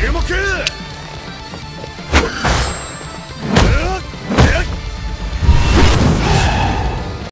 注目